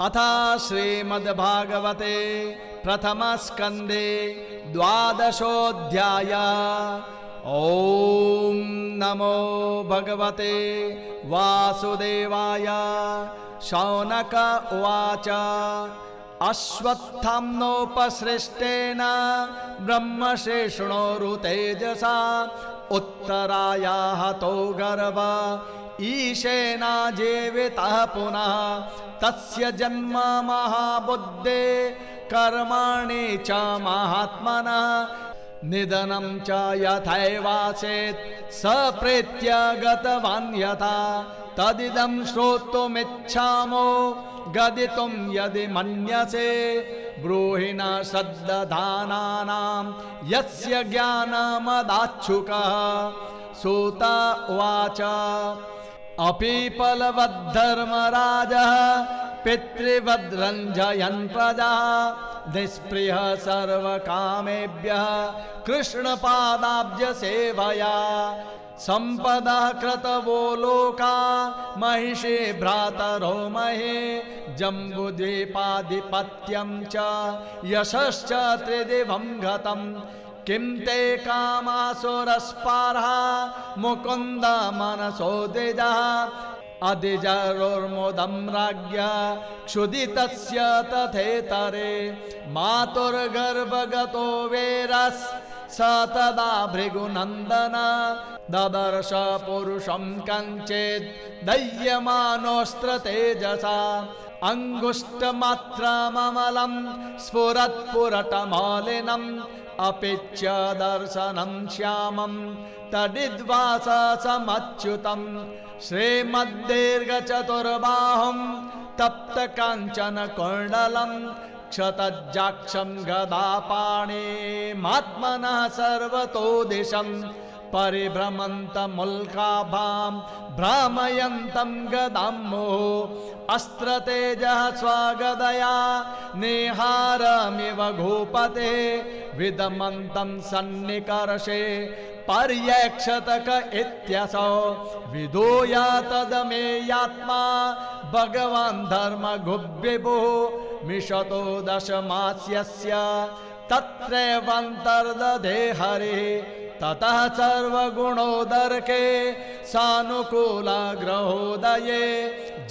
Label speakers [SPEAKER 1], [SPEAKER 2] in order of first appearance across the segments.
[SPEAKER 1] अथ श्रीमद्भागवते प्रथमस्कन्दे द्वादशोऽध्याय। ॐ नमो भगवते वासुदेवाय। शौनक उवाच। अश्वत्थाम्नोपसृष्टेन ब्रह्मशेषणोरुतेजसा उत्तरायाः तो गर्भ। ईशेना जीवितः पुनः तस्य जन्म महाबुद्धे, कर्माणि च महात्मनः। निधनं च यथैवासेत्, स प्रेत्य गतवान् यथा तदिदं श्रोतुमिच्छामो, गदितुं यदि मन्यसे। ब्रूहि न श्रद्दधानानां यस्य ज्ञानमदाच्छुकः। सूत उवाच अपीपलवद्धर्मराजः पितृवद्रञ्जयन् प्रजा निःस्पृहः सर्वकामेभ्यः कृष्णपादाब्जसेवया। सम्पदः कृतवो लोका, महिषे भ्रातरो महे, जम्बुद्वीपाधिपत्यं च, यशश्च त्रिदिवं किं ते कामासुरस्पार्हा मुकुन्द मनसो द्विजः अधिजरोर्मुदं राज्ञ क्षुदितस्य तथेतरे। मातुर्गर्भगतो वेरस्, स तदा भृगुनन्दन। ददर्श पुरुषं कञ्चित् दह्यमानोऽस्त्र तेजसा। अङ्गुष्टमात्रममलं स्फुरत्पुरटमालिनम् अपि च दर्शनं श्यामं तडिद्वासमच्युतं श्रीमद्दीर्घचतुर्बाहुं तप्तकाञ्चनकुण्डलं क्षतजाक्षं गदापाणिमात्मनः सर्वतो दिशं परिभ्रमन्तमुल्काभां भ्रामयन्तं गदाम्मुः। अस्त्रतेजः स्वगदया निहारमिव भूपते विदमन्तं सन्निकर्षे पर्यक्षतक इत्यसौ। विदूया तदमेयात्मा भगवान् धर्मगुब्विभुः मिषतो दशमास्यस्य तत्रैवन्तर्दधे हरिः। ततः सर्वगुणोदर्के सानुकूलग्रहोदये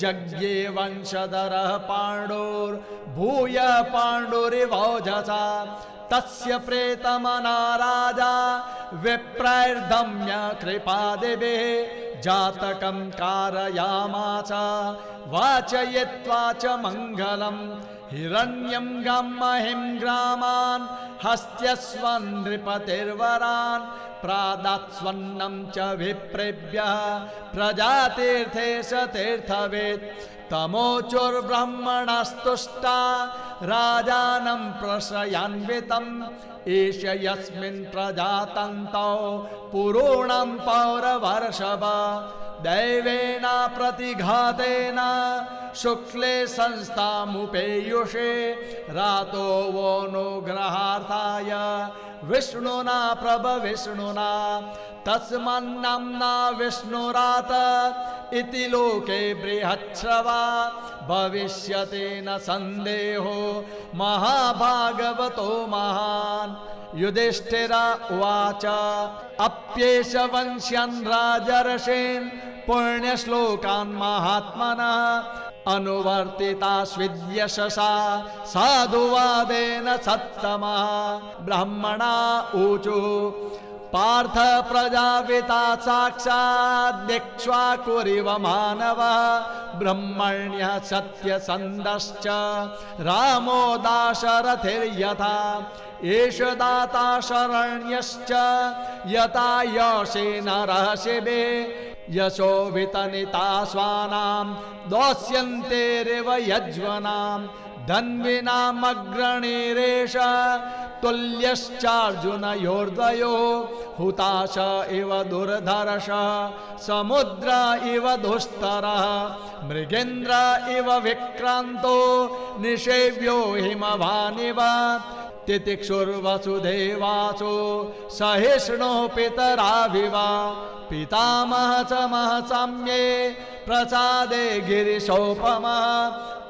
[SPEAKER 1] जज्ञे वंशधरः पाण्डुर्भूय पाण्डुरिवौजसा तस्य प्रेतमना राजा विप्रैर्दम्य कृपादिभिः जातकं कारयामाच वाचयित्वा च मङ्गलम् हिरण्यं गम्महिं ग्रामान् हस्त्यस्वन् नृपतिर्वरान्, प्रादात्स्वन्नं च विप्रेभ्यः, प्रजातीर्थे स तीर्थवेत्, तमोचुर्ब्रह्मणस्तुष्टा, राजानं प्रशयान्वितम् एष यस्मिन् प्रजातन्तौ, पुरूणं पौरवर्षभ, दैवेन प्रतिघातेन शुक्ले संस्थामुपेयुषे रातो वोनुग्रहार्थाय विष्णुना प्रभविष्णुना तस्मन्नाम्ना विष्णुरात इति लोके बृहच्छ्रवा, भविष्यति न सन्देहो महाभागवतो महान्। युधिष्ठिर उवाच, अप्येष वंश्यन् राजर्षेन् पुण्यश्लोकान् महात्मनः अनुवर्तिता स्विद्यशसा साधुवादेन सत्तमः ब्रह्मणा ऊचु पार्थ प्रजापिता साक्षाद्यक्ष्वाकुरिव मानव। ब्रह्मण्यः सत्यसन्धश्च रामो दाशरथिर्यथा। एष दाता शरण्यश्च। यथा यशेन यशो वितनिता स्वानां दोष्यन्तेरिव यज्वनां धन्विनामग्रणीरेष तुल्यश्चार्जुनयोर्द्वयो हुताश इव दुर्धर्ष समुद्र इव दुस्तरः मृगेन्द्र इव विक्रान्तो, निषेव्यो हिमवानिव, तितिक्षुर्वसुदेवासो सहिष्णो पितराभिवा पितामह च महसाम्ये प्रसादे गिरिशोपमः,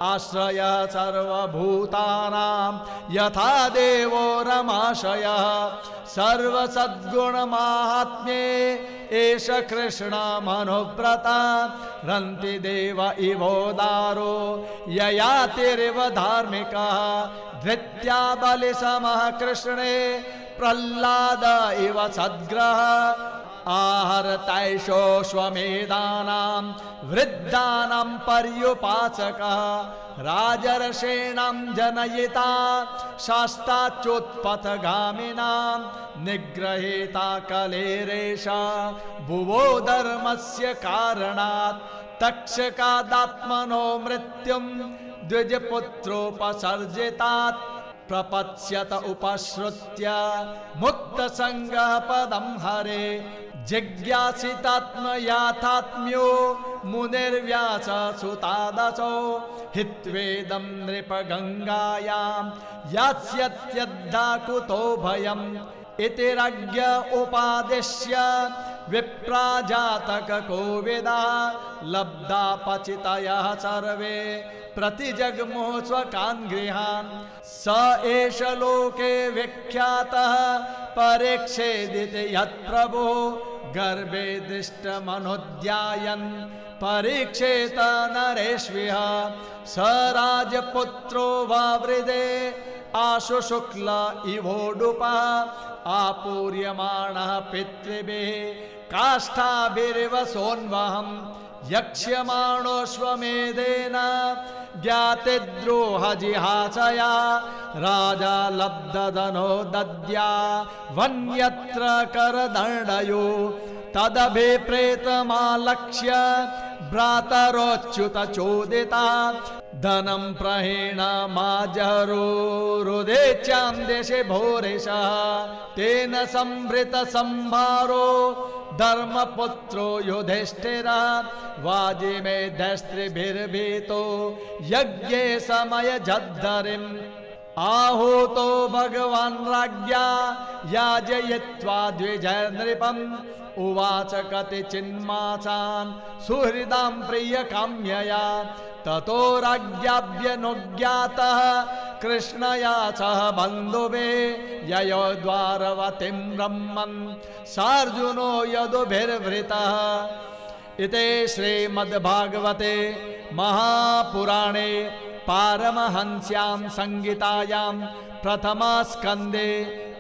[SPEAKER 1] आश्रय सर्वभूतानां, यथा देवो रमाशयः, सर्वसद्गुणमाहात्म्ये, एष कृष्णमनुव्रता रन्ति देव इवोदारो ययातिरिव धार्मिकः धृत्या बलिसमः कृष्णे, प्रह्लाद इव सद्ग्रह आहरतैषोऽश्वमेधानां वृद्धानां पर्युपासकः, राजर्षेणां जनयिता शास्ताच्युत्पथगामिनां निग्रहीता कलेरेषा, भुवो धर्मस्य कारणात्, तक्षकादात्मनो मृत्युं, द्विजपुत्रोपसर्जितात्, प्रपत्स्यत उपश्रुत्य, मुक्तसङ्गः पदं हरे जिज्ञासितात्मयाथात्म्यो मुनिर्व्यास सुतादसो हित्वेदं नृपगङ्गायां यास्यत्यद्धा कुतो भयम् इति रज्ञ उपादिश्य विप्राजातककोविदा लब्धा पचितयः सर्वे प्रतिजग्मुः स्वकान् गृहान् स एष लोके विख्यातः परीक्षेदिति यत्प्रभो, गर्भे दृष्टमनुध्यायन्। परीक्षेत नरेष्विह, स राजपुत्रो वावृदे आशु शुक्ल इवोडुपः, आपूर्यमाणः पितृभिः काष्ठाभिरिव सोन्वहम् यक्ष्यमाणोऽश्वमेधेन, ज्ञातिद्रोहजिहासया, राजा लब्धधनो दद्या वन्यत्र करदण्डयो, तदभिप्रेतमालक्ष्य भ्रातरोच्युत चोदिता, धनं प्रहेण माजरोरुदेच्यां देशे भोरिशः, तेन संभृत संभारो, धर्मपुत्रो युधिष्ठिर वाजिमे यज्ञे समय जद्धरिम् आहूतो भगवान् राज्ञा, याजयित्वा द्विजय नृपम् उवाच कतिचिन्मासान् सुहृदां प्रियकाम्यया। ततो राज्ञाभ्यनुज्ञातः, कृष्णया सह बन्धुभे ययो द्वारवतीं ब्रह्मन्, सार्जुनो यदुभिर्वृतः। इति श्रीमद्भागवते महापुराणे पारमहंस्यां संहितायां प्रथमास्कन्दे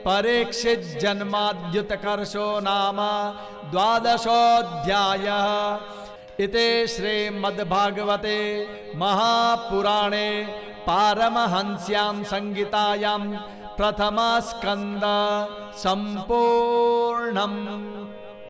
[SPEAKER 1] परीक्षिज्जन्माद्युतकर्षो नाम द्वादशोऽध्यायः। इति श्रीमद्भागवते महापुराणे पारमहंस्यां संहितायां प्रथमास्कन्द सम्पूर्णम्।